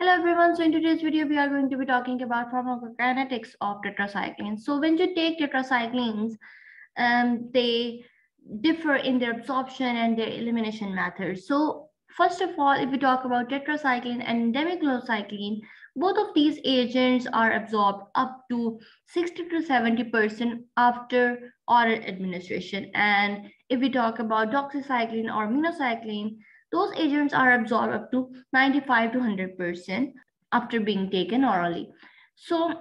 Hello everyone, so in today's video we are going to be talking about pharmacokinetics of tetracyclines. So when you take tetracyclines, um, they differ in their absorption and their elimination methods. So first of all, if we talk about tetracycline and demeclocycline, both of these agents are absorbed up to 60 to 70% after oral administration. And if we talk about doxycycline or minocycline, those agents are absorbed up to 95 to 100% after being taken orally. So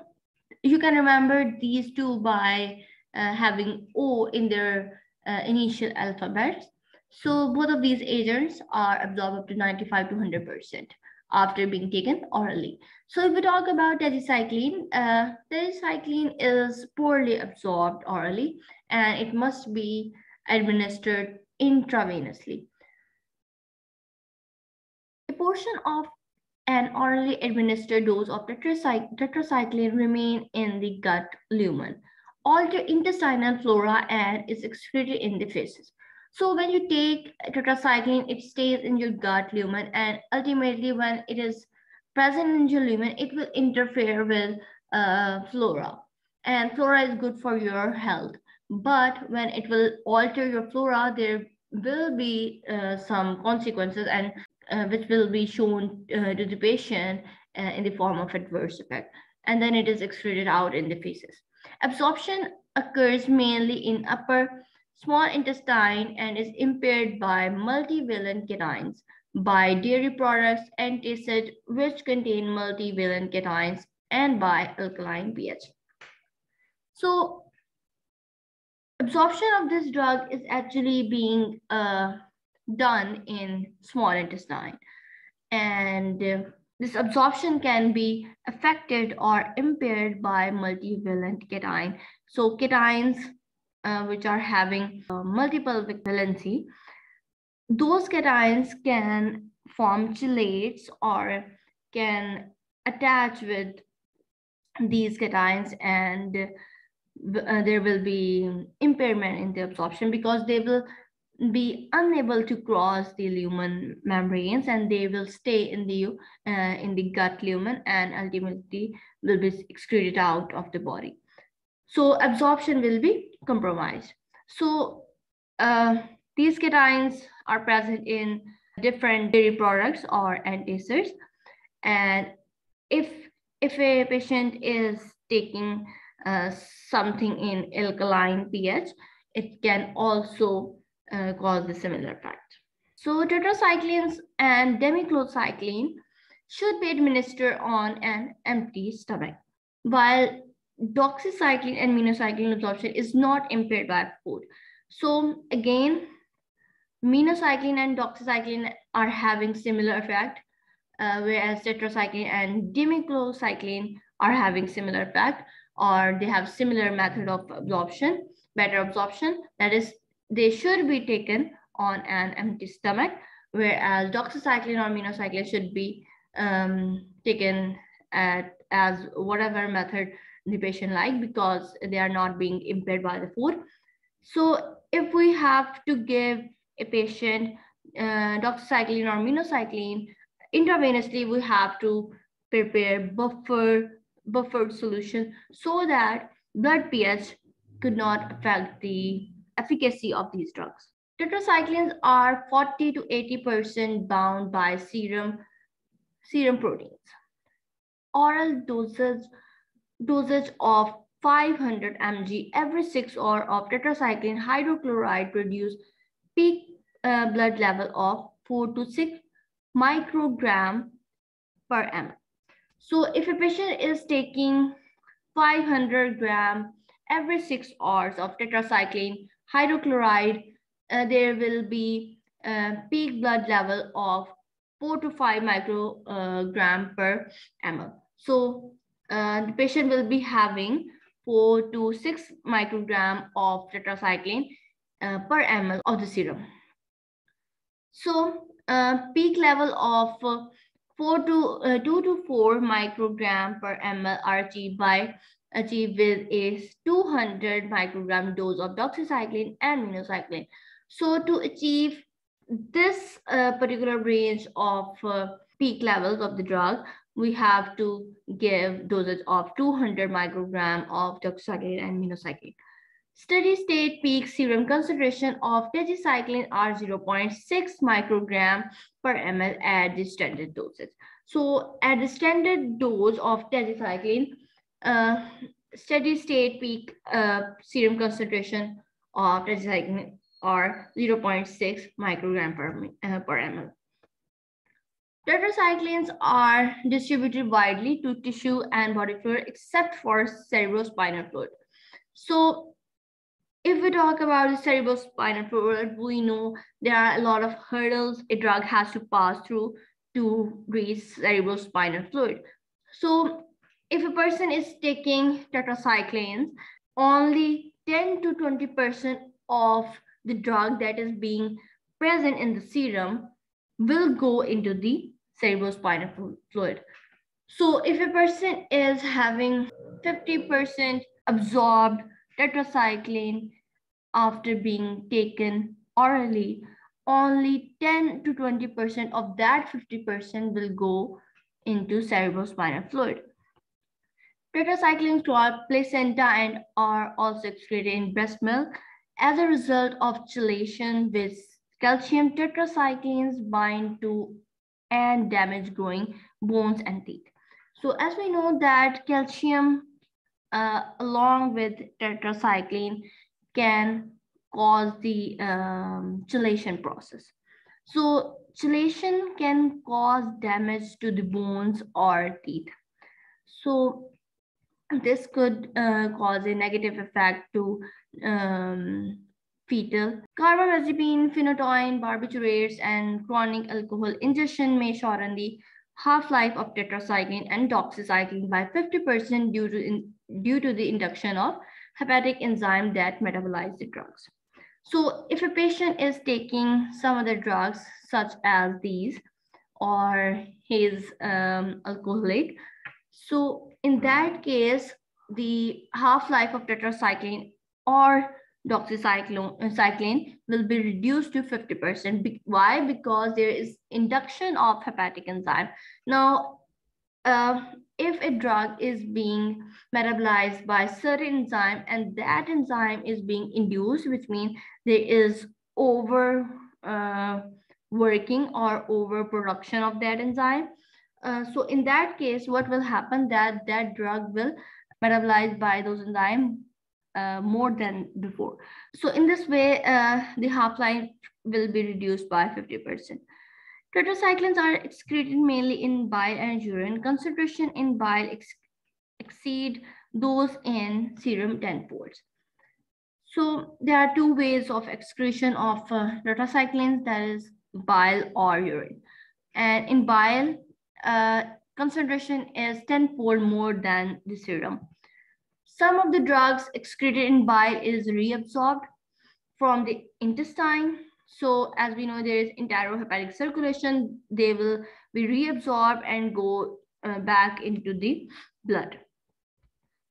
you can remember these two by uh, having O in their uh, initial alphabets. So both of these agents are absorbed up to 95 to 100% after being taken orally. So if we talk about tetracycline, uh, tetracycline is poorly absorbed orally and it must be administered intravenously portion of an orally administered dose of tetracycline remain in the gut lumen, alter intestinal flora, and is excreted in the feces. So when you take tetracycline, it stays in your gut lumen, and ultimately when it is present in your lumen, it will interfere with uh, flora. And flora is good for your health. But when it will alter your flora, there will be uh, some consequences and uh, which will be shown uh, to the patient uh, in the form of adverse effect. And then it is excreted out in the feces. Absorption occurs mainly in upper small intestine and is impaired by multivalent cations, by dairy products, and antacids, which contain multivalent cations, and by alkaline pH. So absorption of this drug is actually being uh, done in small intestine. And uh, this absorption can be affected or impaired by multivalent cation. So cations, uh, which are having uh, multiple valency, those cations can form chelates or can attach with these cations and uh, there will be impairment in the absorption because they will be unable to cross the lumen membranes and they will stay in the uh, in the gut lumen and ultimately will be excreted out of the body. So absorption will be compromised. So uh, these cations are present in different dairy products or antacids. And if if a patient is taking uh, something in alkaline ph it can also uh, cause the similar effect. So tetracyclines and demeclocycline should be administered on an empty stomach, while doxycycline and minocycline absorption is not impaired by food. So again, minocycline and doxycycline are having similar effect, uh, whereas tetracycline and demeclocycline are having similar effect, or they have similar method of absorption, better absorption, that is they should be taken on an empty stomach, whereas doxycycline or minocycline should be um, taken at as whatever method the patient like because they are not being impaired by the food. So if we have to give a patient uh, doxycycline or minocycline intravenously, we have to prepare buffer buffered solution so that blood pH could not affect the efficacy of these drugs. Tetracyclines are 40 to 80% bound by serum, serum proteins. Oral dosage, dosage of 500 mg every six hours of tetracycline hydrochloride produce peak uh, blood level of 4 to 6 microgram per ml. So if a patient is taking 500 gram every six hours of tetracycline hydrochloride, uh, there will be a peak blood level of 4 to 5 microgram per ml. So uh, the patient will be having 4 to 6 microgram of tetracycline uh, per ml of the serum. So uh, peak level of 4 to uh, 2 to 4 microgram per ml are achieved by achieved with a 200 microgram dose of doxycycline and minocycline. So to achieve this uh, particular range of uh, peak levels of the drug, we have to give dosage of 200 microgram of doxycycline and minocycline. Steady state peak serum concentration of tetracycline are 0.6 microgram per ml at the standard doses. So at the standard dose of tetracycline, uh, steady state peak uh, serum concentration of tetracycline are 0.6 microgram per, uh, per ml. Tetracyclines are distributed widely to tissue and body fluid except for cerebrospinal fluid. So if we talk about the cerebrospinal fluid, we know there are a lot of hurdles a drug has to pass through to reach cerebrospinal fluid. So if a person is taking tetracyclines, only 10 to 20% of the drug that is being present in the serum will go into the cerebrospinal fluid. So if a person is having 50% absorbed tetracycline after being taken orally, only 10 to 20% of that 50% will go into cerebrospinal fluid. Tetracyclines cross placenta and are also excreted in breast milk as a result of chelation with calcium tetracyclines bind to and damage growing bones and teeth. So as we know that calcium uh, along with tetracycline can cause the um, chelation process. So chelation can cause damage to the bones or teeth. So this could uh, cause a negative effect to um, fetal. Carbamazepine, phenytoin, barbiturates, and chronic alcohol ingestion may shorten the half-life of tetracycline and doxycycline by 50% due to, in, due to the induction of hepatic enzyme that metabolize the drugs. So if a patient is taking some other drugs such as these or his um, alcoholic, so in that case, the half-life of tetracycline or doxycycline will be reduced to 50%. Why? Because there is induction of hepatic enzyme. Now, uh, if a drug is being metabolized by certain enzyme and that enzyme is being induced, which means there is over uh, working or overproduction of that enzyme. Uh, so in that case, what will happen that that drug will metabolize by those enzymes uh, more than before. So in this way, uh, the half-life will be reduced by 50%. Tetracyclines are excreted mainly in bile and urine. Concentration in bile ex exceed those in serum 10 folds. So there are two ways of excretion of uh, tetracyclines, that is bile or urine. And in bile, uh, concentration is tenfold more than the serum. Some of the drugs excreted in bile is reabsorbed from the intestine. So as we know, there is enterohepatic circulation. They will be reabsorbed and go uh, back into the blood.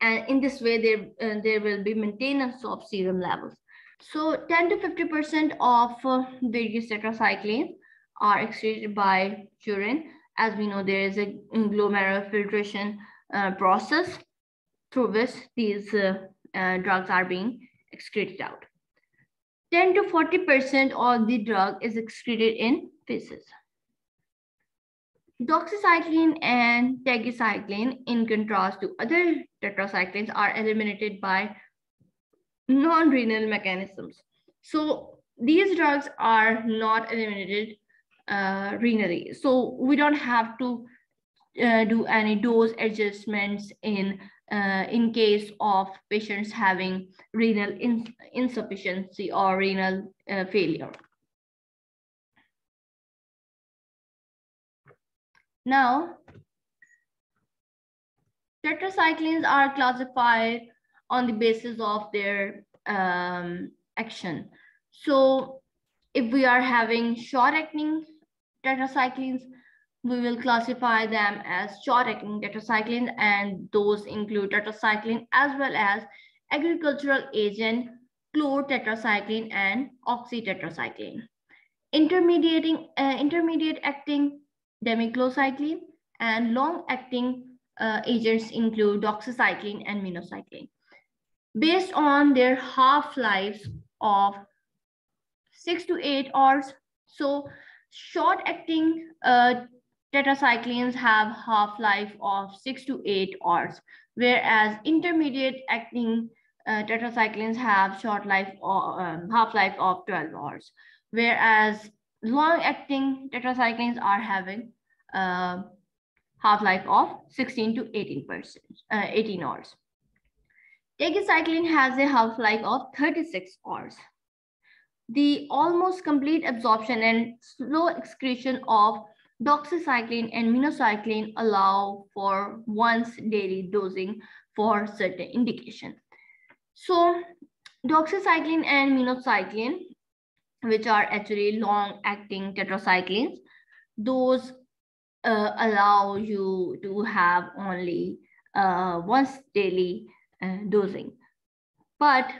And in this way, there, uh, there will be maintenance of serum levels. So 10 to 50% of uh, various tetracyclines are excreted by urine. As we know, there is a glomerular filtration uh, process through which these uh, uh, drugs are being excreted out. 10 to 40% of the drug is excreted in feces. Doxycycline and tetracycline, in contrast to other tetracyclines, are eliminated by non-renal mechanisms. So these drugs are not eliminated uh. So we don't have to uh, do any dose adjustments in uh, in case of patients having renal in insufficiency or renal uh, failure. Now, tetracyclines are classified on the basis of their um, action. So if we are having short-acting tetracyclines, we will classify them as short-acting tetracycline and those include tetracycline as well as agricultural agent chlorotetracycline and oxytetracycline. Intermediating, uh, intermediate acting demeclocycline, and long-acting uh, agents include doxycycline and minocycline. Based on their half-lives of six to eight hours, so short-acting uh, tetracyclines have half-life of six to eight hours, whereas intermediate-acting uh, tetracyclines have short life or um, half-life of 12 hours, whereas long-acting tetracyclines are having uh, half-life of 16 to 18 percent, uh, 18 hours. Tetracycline has a half-life of 36 hours. The almost complete absorption and slow excretion of doxycycline and minocycline allow for once daily dosing for certain indication. So doxycycline and minocycline, which are actually long-acting tetracyclines, those uh, allow you to have only uh, once daily uh, dosing. But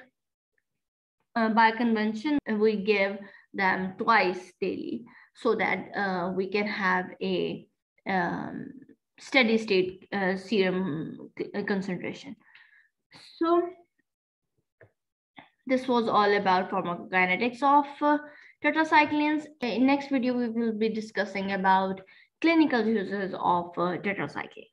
uh, by convention, we give them twice daily so that uh, we can have a um, steady state uh, serum concentration. So this was all about pharmacokinetics of uh, tetracyclines. In next video, we will be discussing about clinical uses of uh, tetracycline.